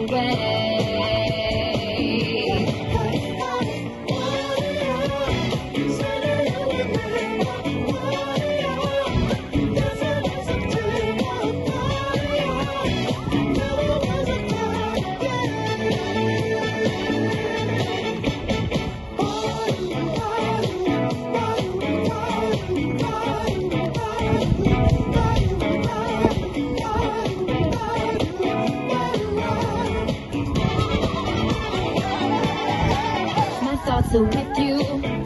away. Are with you,